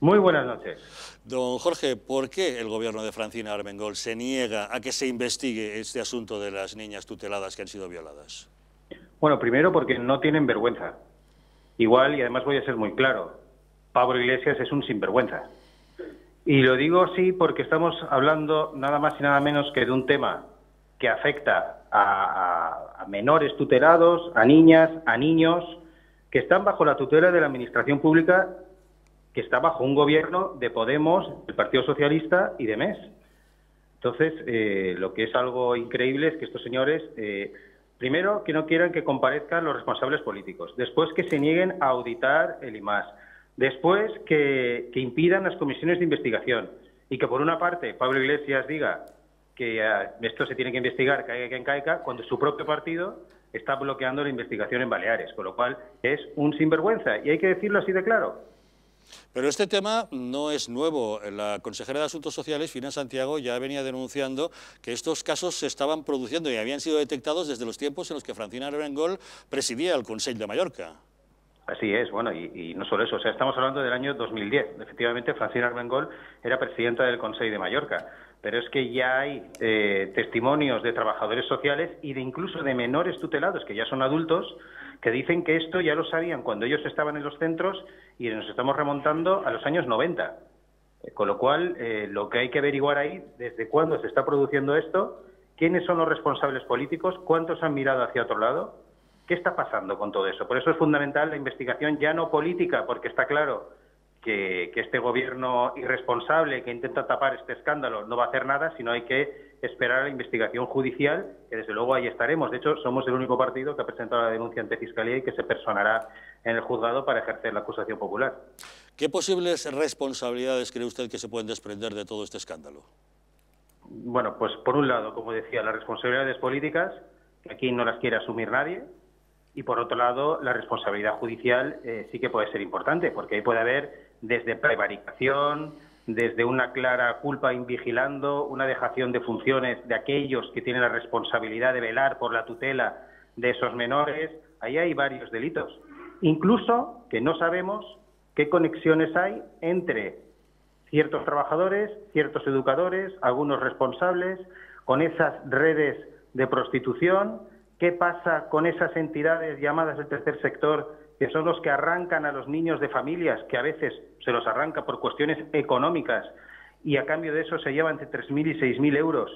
Muy buenas noches. Don Jorge, ¿por qué el gobierno de Francina Armengol se niega a que se investigue este asunto de las niñas tuteladas que han sido violadas? Bueno, primero porque no tienen vergüenza. Igual, y además voy a ser muy claro, Pablo Iglesias es un sinvergüenza. Y lo digo así porque estamos hablando nada más y nada menos que de un tema que afecta a, menores tutelados, a niñas, a niños, que están bajo la tutela de la Administración Pública, que está bajo un gobierno de Podemos, del Partido Socialista y de MES. Entonces, eh, lo que es algo increíble es que estos señores, eh, primero, que no quieran que comparezcan los responsables políticos, después que se nieguen a auditar el IMAS, después que, que impidan las comisiones de investigación y que, por una parte, Pablo Iglesias diga que eh, esto se tiene que investigar, caiga quien caiga, cuando su propio partido está bloqueando la investigación en Baleares, con lo cual es un sinvergüenza, y hay que decirlo así de claro. Pero este tema no es nuevo. La consejera de Asuntos Sociales, Fina Santiago, ya venía denunciando que estos casos se estaban produciendo y habían sido detectados desde los tiempos en los que Francina Arengol presidía el Consejo de Mallorca. Así es, bueno, y, no solo eso, o sea, estamos hablando del año 2010. Efectivamente, Francina Armengol era presidenta del Consejo de Mallorca pero es que ya hay eh, testimonios de trabajadores sociales y de incluso de menores tutelados que ya son adultos que dicen que esto ya lo sabían cuando ellos estaban en los centros y nos estamos remontando a los años 90. Eh, con lo cual, eh, lo que hay que averiguar ahí, desde cuándo se está produciendo esto, quiénes son los responsables políticos, cuántos han mirado hacia otro lado, qué está pasando con todo eso. Por eso es fundamental la investigación ya no política, porque está claro que, este gobierno irresponsable que intenta tapar este escándalo no va a hacer nada, sino hay que esperar a la investigación judicial, que desde luego ahí estaremos. De hecho, somos el único partido que ha presentado la denuncia ante Fiscalía y que se personará en el juzgado para ejercer la acusación popular. ¿Qué posibles responsabilidades cree usted que se pueden desprender de todo este escándalo? Bueno, pues por un lado, como decía, las responsabilidades políticas, que aquí no las quiere asumir nadie, y por otro lado, la responsabilidad judicial eh, sí que puede ser importante, porque ahí puede haber desde prevaricación, desde una clara culpa invigilando, una dejación de funciones de aquellos que tienen la responsabilidad de velar por la tutela de esos menores. Ahí hay varios delitos. Incluso que no sabemos qué conexiones hay entre ciertos trabajadores, ciertos educadores, algunos responsables, con esas redes de prostitución, qué pasa con esas entidades llamadas del tercer sector que son los que arrancan a los niños de familias, que a veces se los arranca por cuestiones económicas y a cambio de eso se llevan entre 3.000 y 6.000 euros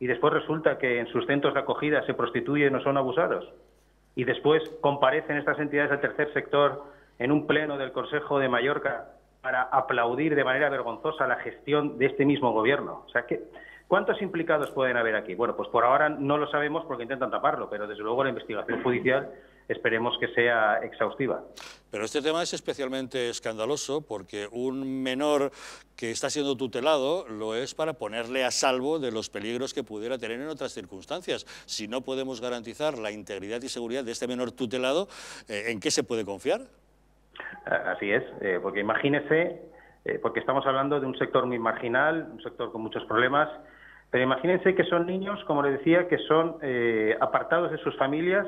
y después resulta que en sus centros de acogida se prostituyen o son abusados y después comparecen estas entidades del tercer sector en un pleno del Consejo de Mallorca para aplaudir de manera vergonzosa la gestión de este mismo gobierno. O sea que ¿Cuántos implicados pueden haber aquí? Bueno, pues por ahora no lo sabemos porque intentan taparlo, pero desde luego la investigación judicial esperemos que sea exhaustiva. Pero este tema es especialmente escandaloso porque un menor que está siendo tutelado lo es para ponerle a salvo de los peligros que pudiera tener en otras circunstancias. Si no podemos garantizar la integridad y seguridad de este menor tutelado, eh, ¿en qué se puede confiar? Así es, eh, porque imagínese, eh, porque estamos hablando de un sector muy marginal, un sector con muchos problemas, pero imagínense que son niños, como le decía, que son apartados de sus familias,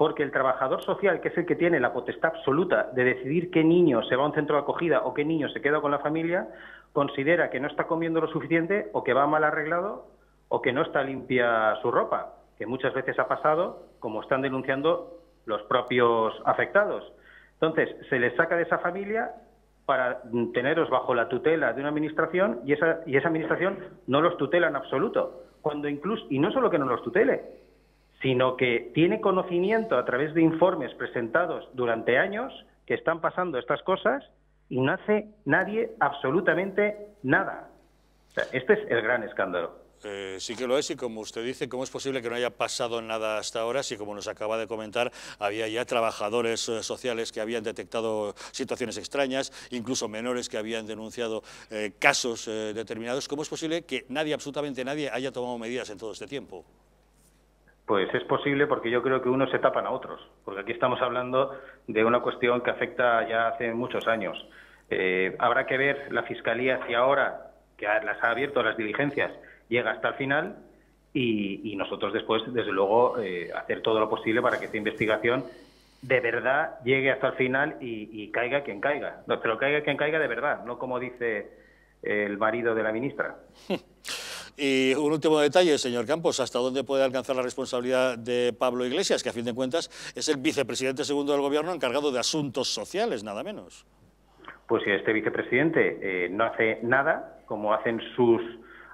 porque el trabajador social, que es el que tiene la potestad absoluta de decidir qué niño se va a un centro de acogida o qué niño se queda con la familia, considera que no está comiendo lo suficiente o que va mal arreglado o que no está limpia su ropa, que muchas veces ha pasado, como están denunciando los propios afectados. Entonces, se les saca de esa familia para teneros bajo la tutela de una administración y esa, y esa administración no los tutela en absoluto. Cuando incluso, y no solo que no los tutele, sino que tiene conocimiento a través de informes presentados durante años que están pasando estas cosas y no hace nadie absolutamente nada. este es el gran escándalo. Eh, sí que lo es y como usted dice, ¿cómo es posible que no haya pasado nada hasta ahora si, como nos acaba de comentar, había ya trabajadores eh, sociales que habían detectado situaciones extrañas, incluso menores que habían denunciado eh, casos determinados? ¿Cómo es posible que nadie, absolutamente nadie, haya tomado medidas en todo este tiempo? Pues es posible porque yo creo que unos se tapan a otros, porque aquí estamos hablando de una cuestión que afecta ya hace muchos años. Eh, habrá que ver la Fiscalía si ahora, que las ha abierto las diligencias, llega hasta el final y, nosotros después, desde luego, eh, hacer todo lo posible para que esta investigación de verdad llegue hasta el final y, caiga quien caiga. No, pero caiga quien caiga de verdad, no como dice el marido de la ministra. Y un último detalle, señor Campos, ¿hasta dónde puede alcanzar la responsabilidad de Pablo Iglesias, que a fin de cuentas es el vicepresidente segundo del Gobierno encargado de asuntos sociales, nada menos? Pues si este vicepresidente eh, no hace nada, como hacen sus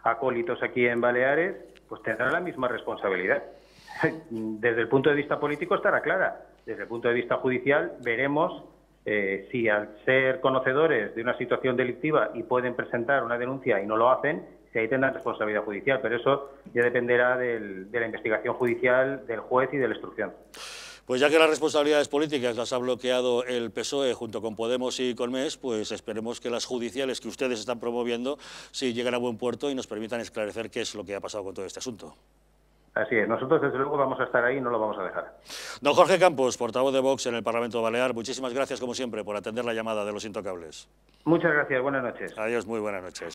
acólitos aquí en Baleares, pues tendrá la misma responsabilidad. Desde el punto de vista político estará clara. Desde el punto de vista judicial veremos eh, si al ser conocedores de una situación delictiva y pueden presentar una denuncia y no lo hacen, si ahí tendrán responsabilidad judicial. Pero eso ya dependerá de la investigación judicial del juez y de la instrucción. Pues ya que las responsabilidades políticas las ha bloqueado el PSOE junto con Podemos y con MES, pues esperemos que las judiciales que ustedes están promoviendo sí lleguen a buen puerto y nos permitan esclarecer qué es lo que ha pasado con todo este asunto. Así es, nosotros desde luego vamos a estar ahí y no lo vamos a dejar. Don Jorge Campos, portavoz de Vox en el Parlamento Balear, muchísimas gracias como siempre por atender la llamada de los intocables. Muchas gracias, buenas noches. Adiós, muy buenas noches.